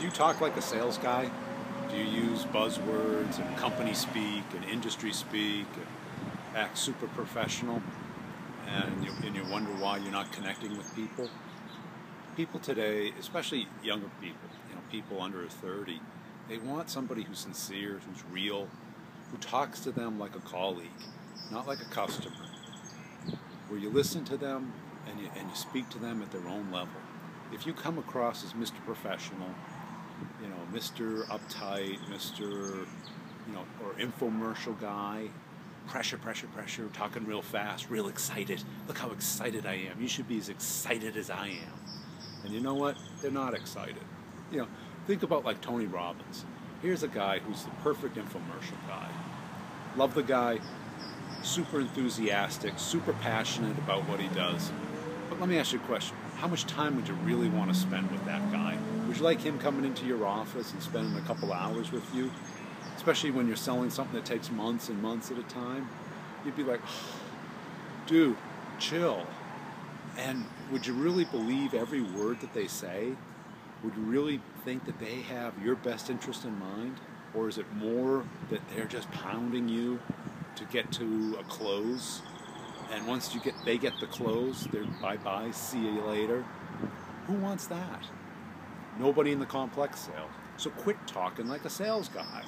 do you talk like a sales guy? Do you use buzzwords and company speak and industry speak and act super professional? And you, and you wonder why you're not connecting with people? People today, especially younger people, you know, people under 30, they want somebody who's sincere, who's real, who talks to them like a colleague, not like a customer. Where you listen to them and you, and you speak to them at their own level. If you come across as Mr. Professional, you know, Mr. Uptight, Mr. you know, or infomercial guy, pressure, pressure, pressure, talking real fast, real excited. Look how excited I am. You should be as excited as I am. And you know what? They're not excited. You know, think about like Tony Robbins. Here's a guy who's the perfect infomercial guy. Love the guy, super enthusiastic, super passionate about what he does. But let me ask you a question. How much time would you really want to spend with that guy? Would you like him coming into your office and spending a couple hours with you? Especially when you're selling something that takes months and months at a time. You'd be like, oh, dude, chill. And would you really believe every word that they say? Would you really think that they have your best interest in mind? Or is it more that they're just pounding you to get to a close? And once you get they get the close, they're bye bye, see you later. Who wants that? Nobody in the complex sale. So quit talking like a sales guy.